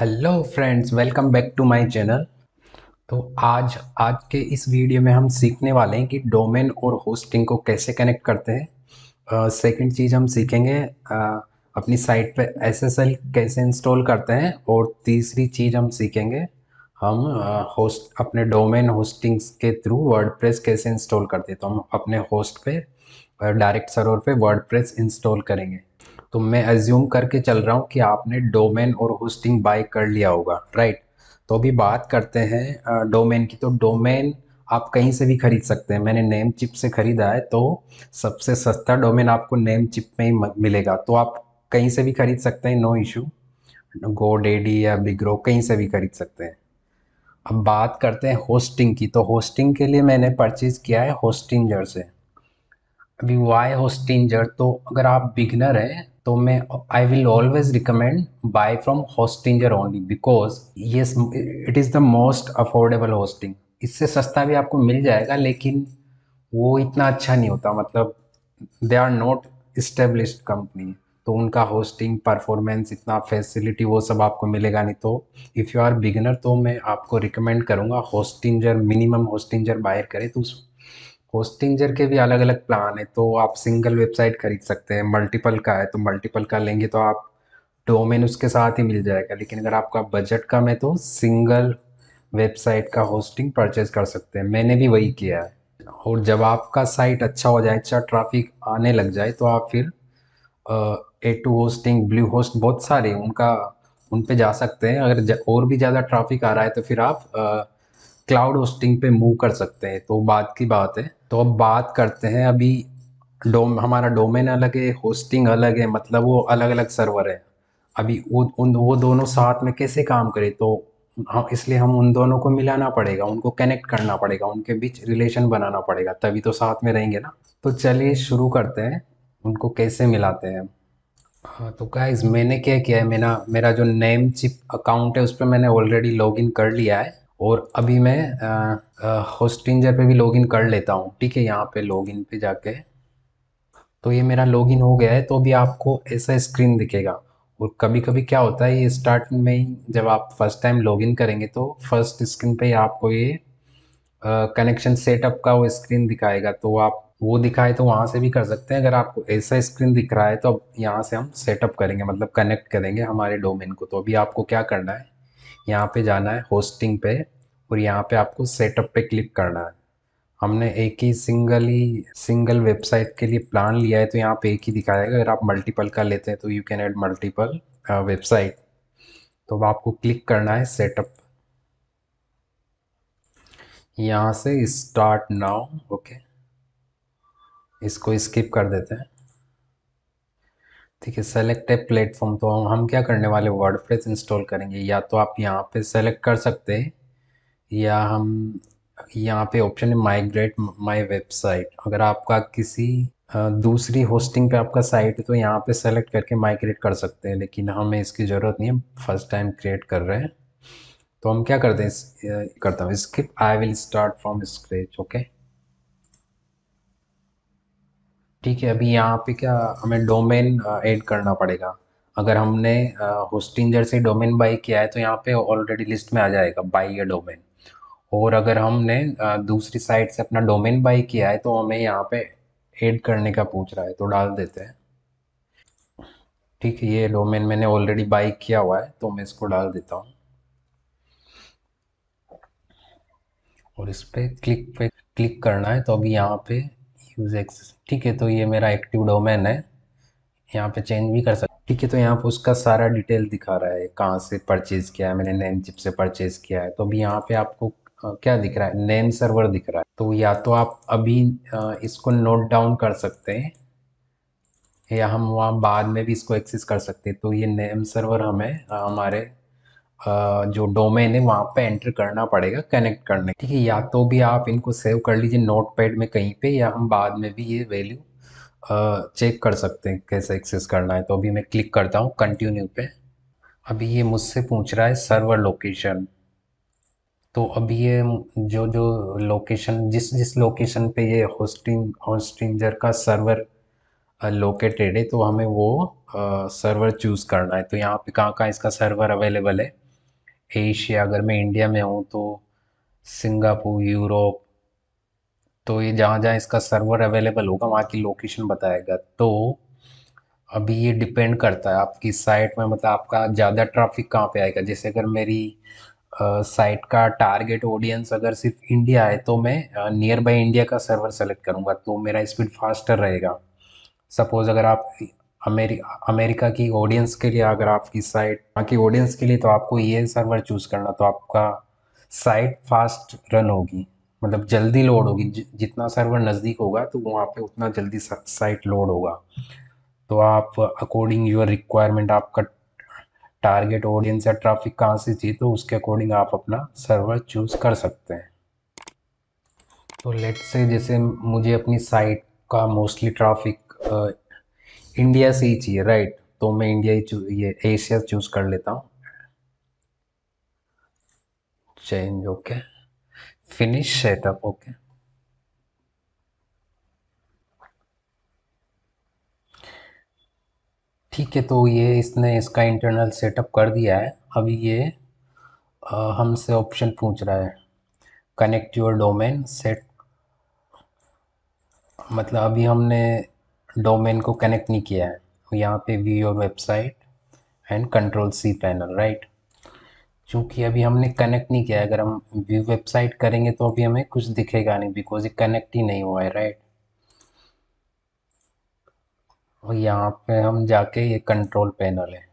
Hello friends welcome back to my channel तो आज आज के इस वीडियो में हम सीखने वाले हैं कि डोमेन और होस्टिंग को कैसे कनेक्ट करते हैं। सेकंड चीज़ हम सीखेंगे uh, अपनी साइट पे एसएसएल कैसे इंस्टॉल करते हैं और तीसरी चीज़ हम सीखेंगे हम होस्ट uh, अपने डोमेन होस्टिंग्स के थ्रू वर्डप्रेस कैसे इंस्टॉल करते हैं। तो हम अपने होस्ट पे डायरेक्ट सर्वर पे वर्डप्रेस इंस्टॉल करेंगे। तो मैं एज्यूम करके चल रहा हूँ कि आपने डोमेन और होस्टिंग बाय कर लिया होगा राइट तो अभी बात करते हैं डोमेन की। तो डोमेन आप कहीं से भी खरीद सकते हैं। मैंने नेम चिप से ख़रीदा है तो सबसे सस्ता डोमेन आपको नेम चिप में ही मिलेगा। तो आप कहीं से भी खरीद सकते हैं नो इशू गो डेडी या बिग्रो कहीं से भी खरीद सकते हैं। अब बात करते हैं होस्टिंग की। तो होस्टिंग के लिए मैंने परचेज़ किया है होस्टिंजर से। अभी वाई होस्टिंजर तो अगर आप बिगनर हैं तो मैं I will always recommend buy from Hostinger only because ये it is the most affordable hosting इससे सस्ता भी आपको मिल जाएगा, लेकिन वो इतना अच्छा नहीं होता। मतलब they are not established company तो उनका होस्टिंग परफॉर्मेंस इतना फैसिलिटी वो सब आपको मिलेगा नहीं। तो इफ़ यू आर बिगनर तो मैं आपको रिकमेंड करूँगा होस्टिंजर मिनिमम होस्टिंजर बायर करें तो होस्टिंजर के भी अलग अलग प्लान है तो आप सिंगल वेबसाइट खरीद सकते हैं। मल्टीपल का है तो मल्टीपल का लेंगे तो आप डोमेन उसके साथ ही मिल जाएगा। लेकिन अगर आपका बजट कम है तो सिंगल वेबसाइट का होस्टिंग परचेज कर सकते हैं। मैंने भी वही किया है। और जब आपका साइट अच्छा हो जाए अच्छा ट्रैफ़िक आने लग जाए तो आप फिर A two hosting Bluehost बहुत सारे उनका, उन पे जा सकते हैं। अगर और भी ज़्यादा ट्रैफ़िक आ रहा है तो फिर आप क्लाउड होस्टिंग पे मूव कर सकते हैं। तो बात की बात है। तो अब बात करते हैं अभी डोम, हमारा डोमेन अलग है होस्टिंग अलग है मतलब वो अलग अलग सर्वर है। अभी वो, उन, वो दोनों साथ में कैसे काम करें? तो हम, इसलिए हम उन दोनों को मिलाना पड़ेगा, उनको कनेक्ट करना पड़ेगा, उनके बीच रिलेशन बनाना पड़ेगा, तभी तो साथ में रहेंगे ना। तो चलिए शुरू करते हैं, उनको कैसे मिलाते हैं हाँ तो गाइज़ मैंने क्या किया है? मेरा मेरा जो नेम चिप अकाउंट है, उस पर मैंने ऑलरेडी लॉगिन कर लिया है। और अभी मैं होस्टिंजर पे भी लॉगिन कर लेता हूँ, ठीक है, यहाँ पे लॉगिन पे जाके। तो ये मेरा लॉगिन हो गया है तो अभी आपको ऐसा स्क्रीन दिखेगा। और कभी कभी क्या होता है, ये स्टार्टिंग में ही जब आप फ़र्स्ट टाइम लॉगिन करेंगे तो फ़र्स्ट स्क्रीन पे आपको ये कनेक्शन सेटअप का वो स्क्रीन दिखाएगा। तो आप वो दिखाए तो वहाँ से भी कर सकते हैं। अगर आपको ऐसा स्क्रीन दिख रहा है तो अब यहाँ से हम सेटअप करेंगे मतलब कनेक्ट करेंगे हमारे डोमेन को। तो अभी आपको क्या करना है यहाँ पे जाना है होस्टिंग पे और यहाँ पे आपको सेटअप पे क्लिक करना है। हमने एक ही सिंगल ही सिंगल वेबसाइट के लिए प्लान लिया है तो यहाँ पे एक ही दिखाएगा अगर आप मल्टीपल का लेते हैं तो you can add multiple website तो अब आपको क्लिक करना है सेटअप यहाँ से स्टार्ट नाउ ओके इसको स्किप कर देते हैं। ठीक है सेलेक्ट ए प्लेटफॉर्म तो हम क्या करने वाले वर्ड इंस्टॉल करेंगे, या तो आप यहाँ पे सेलेक्ट कर सकते हैं, या हम यहाँ पे ऑप्शन है माइग्रेट माय वेबसाइट अगर आपका किसी दूसरी होस्टिंग पे आपका साइट है तो यहाँ पे सेलेक्ट करके माइग्रेट कर सकते हैं, लेकिन हमें इसकी ज़रूरत नहीं है फ़र्स्ट टाइम क्रिएट कर रहे हैं। तो हम क्या करते हैं करता हूँ skip I will start from scratch okay ठीक है, अभी यहाँ पे क्या हमें डोमेन ऐड करना पड़ेगा। अगर हमने होस्टिंजर से डोमेन बाई किया है तो यहाँ पे ऑलरेडी लिस्ट में आ जाएगा बाई या डोमेन और अगर हमने दूसरी साइट से अपना डोमेन बाई किया है तो हमें यहाँ पे ऐड करने का पूछ रहा है तो डाल देते हैं। ठीक है, ये डोमेन मैंने ऑलरेडी बाई किया हुआ है तो मैं इसको डाल देता हूँ। और इस पर क्लिक पे क्लिक करना है तो अभी यहाँ पे यूज़ एक्सेस ठीक है तो ये मेरा एक्टिव डोमेन है। यहाँ पे चेंज भी कर सकते ठीक है तो यहाँ पे उसका सारा डिटेल दिखा रहा है, कहाँ से परचेज़ किया है, मैंने नेम चिप से परचेज़ किया है। तो अभी यहाँ पे आपको क्या दिख रहा है नेम सर्वर दिख रहा है। तो या तो आप अभी इसको नोट डाउन कर सकते हैं, या हम वहाँ बाद में भी इसको एक्सेस कर सकते हैं। तो ये नेम सर्वर हमें हमारे जो डोमेन है, वहाँ पे एंटर करना पड़ेगा कनेक्ट करने। ठीक है, या तो भी आप इनको सेव कर लीजिए नोट पैड में कहीं पे, या हम बाद में भी ये वैल्यू चेक कर सकते हैं कैसे एक्सेस करना है। तो अभी मैं क्लिक करता हूँ कंटिन्यू पे। अभी ये मुझसे पूछ रहा है सर्वर लोकेशन तो अभी ये जो जो लोकेशन जिस जिस लोकेशन पे ये होस्टिंग होस्टिंजर का सर्वर लोकेटेड है तो हमें वो सर्वर चूज़ करना है। तो यहाँ पे कहाँ कहाँ इसका सर्वर अवेलेबल है? एशिया, अगर मैं इंडिया में हूँ तो सिंगापुर, यूरोप तो ये जहाँ जहाँ इसका सर्वर अवेलेबल होगा, वहाँ की लोकेशन बताएगा। तो अभी ये डिपेंड करता है आपकी साइट में मतलब आपका ज़्यादा ट्रैफ़िक कहाँ पे आएगा। जैसे अगर मेरी साइट का टारगेट ऑडियंस अगर सिर्फ़ इंडिया है तो मैं नियर बाई इंडिया का सर्वर सेलेक्ट करूँगा तो मेरा स्पीड फास्टर रहेगा। सपोज़ अगर आप अमेरि, अमेरिका की ऑडियंस के लिए अगर आपकी साइट वहाँ की ऑडियंस के लिए तो आपको ये सर्वर चूज़ करना तो आपका साइट फास्ट रन होगी। मतलब जल्दी लोड होगी। जितना सर्वर नज़दीक होगा तो वहाँ पे उतना जल्दी साइट लोड होगा। तो आप अकॉर्डिंग योर रिक्वायरमेंट आपका टारगेट ऑडियंस या ट्रैफ़िक कहाँ से चाहिए तो उसके अकॉर्डिंग आप अपना सर्वर चूज़ कर सकते हैं। तो लेट से जैसे मुझे अपनी साइट का मोस्टली ट्रैफ़िक इंडिया से ही चाहिए राइट तो मैं इंडिया ही ये एशिया चूज़ कर लेता हूँ। Change okay finish setup okay ठीक है तो ये इसने इसका इंटरनल सेटअप कर दिया है। अभी ये हमसे ऑप्शन पूछ रहा है। कनेक्ट योर डोमेन सेट मतलब अभी हमने डोमेन को कनेक्ट नहीं किया है। यहाँ पे view your website and control cPanel right चूँकि अभी हमने कनेक्ट नहीं किया है। अगर हम व्यू वेबसाइट करेंगे तो अभी हमें कुछ दिखेगा नहीं बिकॉज़ ये कनेक्ट ही नहीं हुआ है राइट और यहाँ पे हम जाके ये कंट्रोल पैनल है।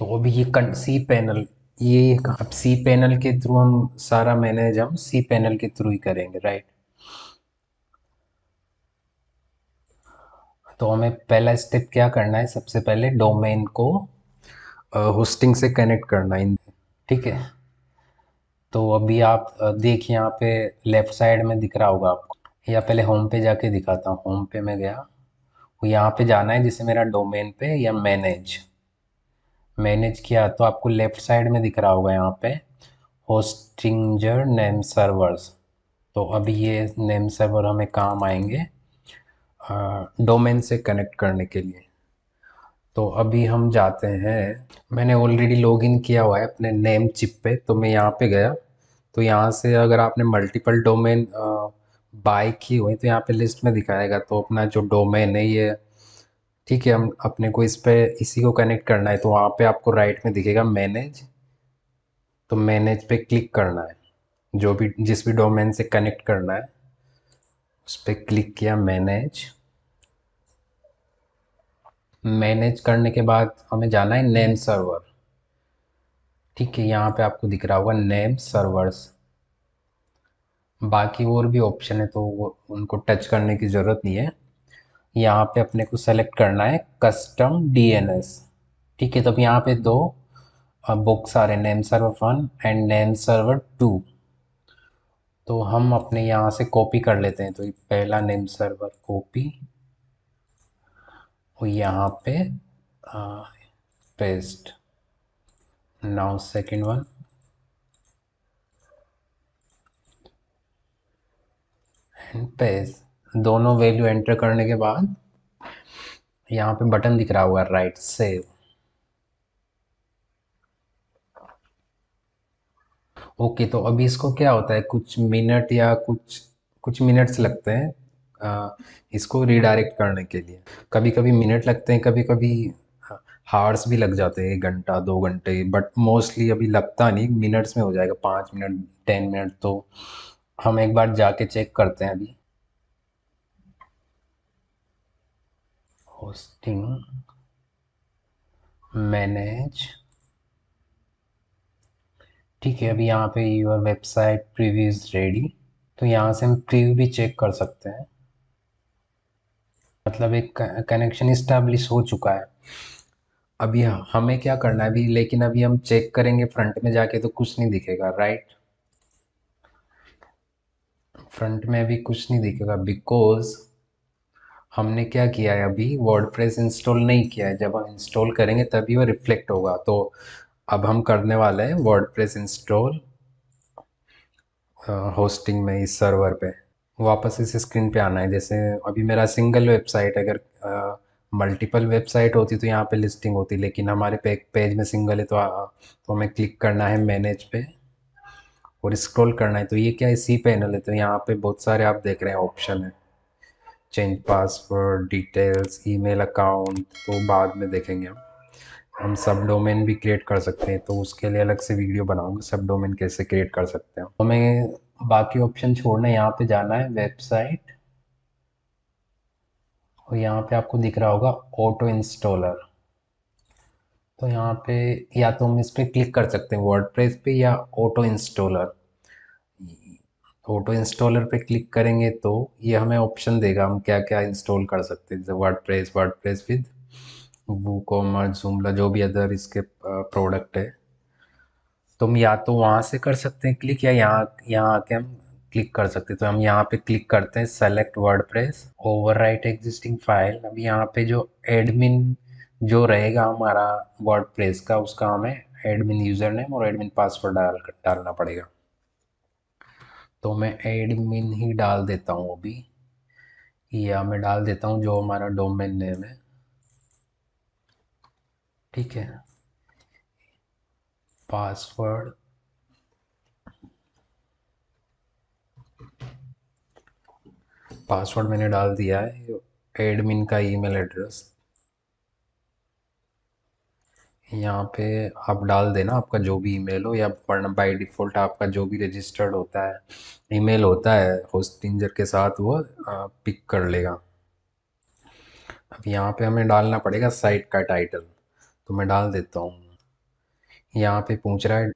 तो अभी ये सी पैनल ये अब सी पैनल के थ्रू हम सारा मैनेज हम सी पैनल के थ्रू ही करेंगे राइट तो हमें पहला स्टेप क्या करना है? सबसे पहले डोमेन को होस्टिंग से कनेक्ट करना है। ठीक है? तो अभी आप देखिए यहाँ पे लेफ़्ट साइड में दिख रहा होगा आपको। या पहले होम पे जाके दिखाता हूँ। होम पे में गया। यहाँ पे जाना है जिसे मेरा डोमेन पे या मैनेज मैनेज किया तो आपको लेफ़्ट साइड में दिख रहा होगा यहाँ पे। होस्टिंजर नेम सर्वर्स तो अभी ये नेम सर्वर हमें काम आएँगे? डोमेन से कनेक्ट करने के लिए। तो अभी हम जाते हैं। मैंने ऑलरेडी लॉगिन किया हुआ है अपने नेम चिप पे तो मैं यहाँ पे गया। तो यहाँ से अगर आपने मल्टीपल डोमेन बाय की हुई तो यहाँ पे लिस्ट में दिखाएगा। तो अपना जो डोमेन है ये, ठीक है, हम अपने को इस पर इसी को कनेक्ट करना है। तो वहाँ पे आपको राइट में दिखेगा मैनेज तो मैनेज पे क्लिक करना है। जो भी, जिस भी डोमेन से कनेक्ट करना है, उस पर क्लिक किया मैनेज मैनेज करने के बाद हमें जाना है नेम सर्वर। ठीक है यहाँ पे आपको दिख रहा होगा नेम सर्वर्स। बाकी और भी ऑप्शन है तो वो उनको टच करने की ज़रूरत नहीं है। यहाँ पे अपने को सेलेक्ट करना है कस्टम डीएनएस ठीक है तो यहाँ पे दो बुक्स आ रहे हैं name server one and name server two. तो हम अपने यहाँ से कॉपी कर लेते हैं। तो पहला नेम सर्वर कॉपी और यहाँ पे paste now second one and paste दोनों वैल्यू एंटर करने के बाद यहाँ पे बटन दिख रहा हुआ राइट सेव ओके तो अभी इसको क्या होता है? कुछ मिनट या कुछ कुछ मिनट्स लगते हैं। इसको रिडायरेक्ट करने के लिए। कभी कभी मिनट लगते हैं कभी कभी हार्स भी लग जाते हैं, एक घंटा, दो घंटे बट मोस्टली अभी लगता नहीं मिनट्स में हो जाएगा, पाँच मिनट टेन मिनट तो हम एक बार जाके चेक करते हैं अभी। होस्टिंग मैनेज ठीक है, अभी यहाँ पे your website preview is ready तो यहाँ से हम प्रीव्यू भी चेक कर सकते हैं। मतलब एक कनेक्शन इस्टेब्लिश हो चुका है। अभी हमें क्या करना है? अभी, लेकिन अभी हम चेक करेंगे फ्रंट में जाके तो कुछ नहीं दिखेगा राइट फ्रंट में अभी कुछ नहीं दिखेगा बिकॉज़ हमने क्या किया है अभी? वर्ड इंस्टॉल नहीं किया है। जब हम इंस्टॉल करेंगे तभी वो रिफ्लेक्ट होगा। तो अब हम करने वाले हैं वर्ड इंस्टॉल होस्टिंग में इस सर्वर पे। वापस इस स्क्रीन पे आना है। जैसे अभी मेरा सिंगल वेबसाइट अगर मल्टीपल वेबसाइट होती तो यहाँ पे लिस्टिंग होती, लेकिन हमारे पे पेज में सिंगल है तो तो हमें क्लिक करना है मैनेज पे और स्क्रॉल करना है। तो ये क्या है सी पैनल है? तो यहाँ पे बहुत सारे आप देख रहे हैं ऑप्शन है। Change password details email account तो बाद में देखेंगे हम। हम सब डोमेन भी क्रिएट कर सकते हैं तो उसके लिए अलग से वीडियो बनाऊँगा सब डोमेन कैसे क्रिएट कर सकते हैं हमें बाकी ऑप्शन छोड़ना, यहाँ पे जाना है वेबसाइट और यहाँ पे आपको दिख रहा होगा ऑटो इंस्टॉलर तो यहाँ पे या तो हम इस पर क्लिक कर सकते हैं वर्ड पे या ऑटो इंस्टॉलर ऑटो इंस्टॉलर पे क्लिक करेंगे तो ये हमें ऑप्शन देगा, हम क्या क्या इंस्टॉल कर सकते हैं। जैसे WordPress WordPress with WooCommerce Joomla जो भी अदर इसके प्रोडक्ट है। तो हम या तो वहाँ से कर सकते हैं क्लिक या यहाँ यहाँ आके हम क्लिक कर सकते हैं। तो हम यहाँ पे क्लिक करते हैं select WordPress overwrite existing file अब यहाँ पे जो एडमिन जो रहेगा हमारा वर्ड प्रेस का, उसका हमें एडमिन यूज़र नेम और एडमिन पासवर्ड डाल डालना पड़ेगा। तो मैं एडमिन ही डाल देता हूँ अभी। या मैं डाल देता हूँ जो हमारा डोमेन नेम है। ठीक है? पासवर्ड पासवर्ड मैंने डाल दिया है एडमिन का ईमेल एड्रेस यहाँ पे आप डाल देना आपका जो भी ईमेल हो, या वरना बाय डिफ़ॉल्ट आपका जो भी रजिस्टर्ड होता है ईमेल होता है होस्टिंजर के साथ वो पिक कर लेगा. अब यहाँ पे हमें डालना पड़ेगा साइट का टाइटल तो मैं डाल देता हूँ. यहाँ पे पूछ रहा है।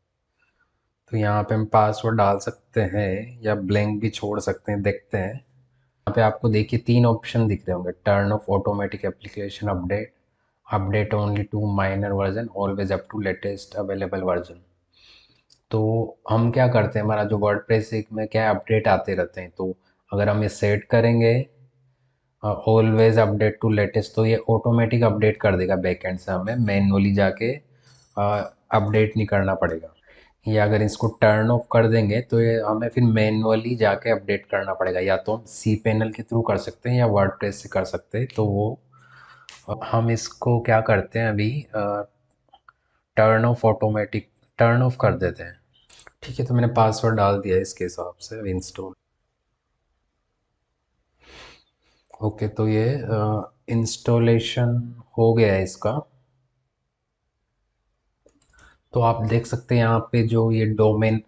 तो यहाँ पे हम पासवर्ड डाल सकते हैं या ब्लैंक भी छोड़ सकते हैं, देखते हैं। यहाँ पे आपको देखिए तीन ऑप्शन दिख रहे होंगे। Turn off automatic application update update only to minor version always up to latest available version तो हम क्या करते हैं, हमारा जो वर्ड प्रेस में क्या अपडेट आते रहते हैं तो अगर हम ये सेट करेंगे ऑलवेज अपडेट टू लेटेस्ट तो ये ऑटोमेटिक अपडेट कर देगा बैकएंड से हमें मैनुअली जाके अपडेट नहीं करना पड़ेगा। या अगर इसको टर्न ऑफ़ कर देंगे तो ये हमें फिर मैनुअली जाके अपडेट करना पड़ेगा। या तो हम सी पैनल के थ्रू कर सकते हैं या वर्ड से कर सकते हैं। तो वो हम इसको क्या करते हैं अभी turn off automatic turn off कर देते हैं। ठीक है तो मैंने पासवर्ड डाल दिया इसके हिसाब से इंस्टॉल ओके तो ये इंस्टॉलेशन हो गया है इसका। तो आप देख सकते हैं यहाँ पे जो ये डोमेन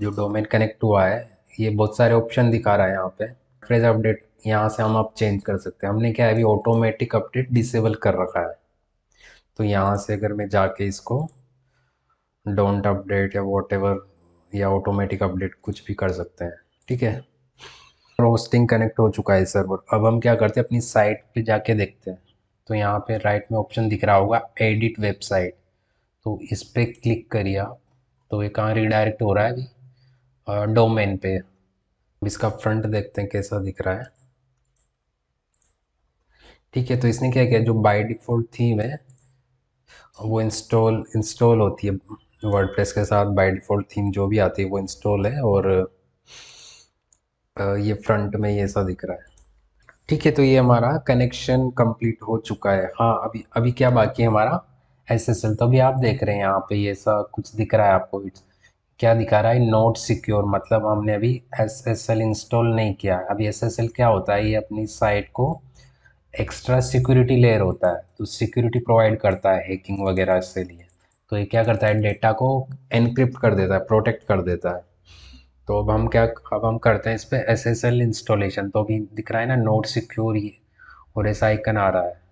जो डोमेन कनेक्ट हुआ है, ये बहुत सारे ऑप्शन दिखा रहा है यहाँ पे। फ्रेज अपडेट यहाँ से हम आप चेंज कर सकते हैं। हमने क्या है, अभी ऑटोमेटिक अपडेट डिसेबल कर रखा है। तो यहाँ से अगर मैं जाके इसको डोंट अपडेट या वॉट या ऑटोमेटिक अपडेट कुछ भी कर सकते हैं। ठीक है? रोस्टिंग कनेक्ट हो चुका है सर्वर अब हम क्या करते हैं, अपनी साइट पे जाके देखते हैं। तो यहाँ पे राइट में ऑप्शन दिख रहा होगा एडिट वेबसाइट तो इस पर क्लिक करिए आप। तो ये कहाँ रिडायरेक्ट हो रहा है अभी? डोमेन पे। इसका फ्रंट देखते हैं कैसा दिख रहा है। ठीक है तो इसने क्या किया, जो बाय डिफ़ॉल्ट थीम है, वो इंस्टॉल इंस्टॉल होती है वर्डप्रेस के साथ। बाय डिफ़ॉल्ट थीम जो भी आती है, वो इंस्टॉल है और ये फ्रंट में ये ऐसा दिख रहा है। ठीक है तो ये हमारा कनेक्शन कंप्लीट हो चुका है। हाँ अभी अभी क्या बाकी है हमारा? एस एस एल तो अभी आप देख रहे हैं यहाँ पे ये ऐसा कुछ दिख रहा है आपको। क्या दिखा रहा है? नोट सिक्योर मतलब हमने अभी एस एस एल इंस्टॉल नहीं किया। है अभी एस एस एल क्या होता है? ये अपनी साइट को एक्स्ट्रा सिक्योरिटी लेयर होता है। तो सिक्योरिटी प्रोवाइड करता है हैकिंग वगैरह से लिए। तो ये क्या करता है? डेटा को एनक्रिप्ट कर देता है प्रोटेक्ट कर देता है। तो अब हम क्या, अब हम करते हैं इस पर एस एस एल इंस्टॉलेशन तो अभी दिख रहा है ना नोट सिक्योर ही और ऐसा आइकन आ रहा है।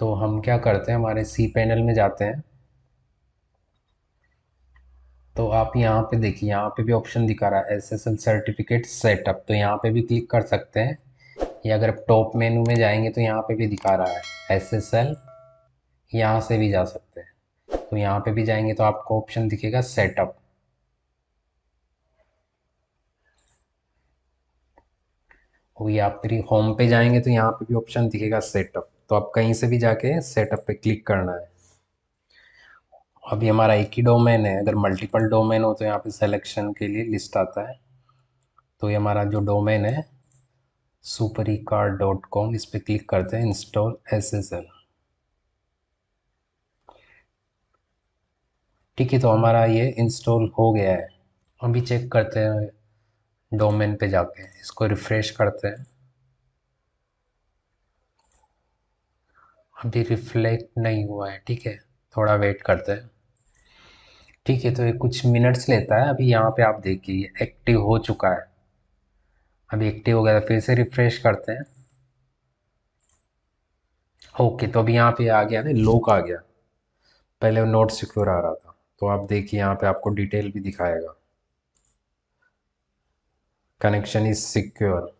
तो हम क्या करते हैं, हमारे सी पैनल में जाते हैं। तो आप यहाँ पे देखिए, यहाँ पे भी ऑप्शन दिखा रहा है S S L certificate setup तो यहाँ पे भी क्लिक कर सकते हैं। या अगर आप टॉप मेनू में जाएँगे तो यहाँ पे भी दिखा रहा है एल यहाँ से भी जा सकते हैं। तो यहाँ पे भी जाएँगे तो आपको ऑप्शन दिखेगा सेटअप वही आप फिर होम पे जाएँगे तो यहाँ पे भी ऑप्शन दिखेगा सेटअप तो आप कहीं से भी जाके सेटअप पे क्लिक करना है। अभी हमारा एक ही डोमेन है, अगर मल्टीपल डोमेन हो तो यहाँ पे सिलेक्शन के लिए लिस्ट आता है। तो ये हमारा जो डोमेन है सुपरी कार डॉट कॉम इस पर क्लिक करते हैं इंस्टॉल एस एस एल ठीक है तो हमारा ये इंस्टॉल हो गया है। अभी चेक करते हैं डोमेन पे जाके, इसको रिफ़्रेश करते हैं। अभी रिफ्लेक्ट नहीं हुआ है, ठीक है? थोड़ा वेट करते हैं। ठीक है तो ये कुछ मिनट्स लेता है। अभी यहाँ पे आप देखिए एक्टिव हो चुका है। अभी एक्टिव हो गया फिर से रिफ्रेश करते हैं। ओके तो अभी यहाँ पे आ गया ना, लोक आ गया। पहले वो नोट सिक्योर आ रहा था। तो आप देखिए, यहाँ पे आपको डिटेल भी दिखाएगा। कनेक्शन इज़ सिक्योर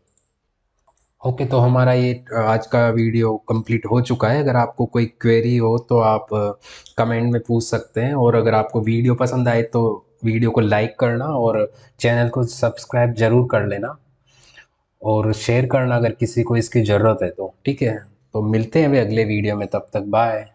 ओके तो हमारा ये आज का वीडियो कंप्लीट हो चुका है। अगर आपको कोई क्वेरी हो तो आप कमेंट में पूछ सकते हैं। और अगर आपको वीडियो पसंद आए तो वीडियो को लाइक करना और चैनल को सब्सक्राइब ज़रूर कर लेना। और शेयर करना अगर किसी को इसकी ज़रूरत है तो ठीक है? तो मिलते हैं अभी अगले वीडियो में, तब तक बाय।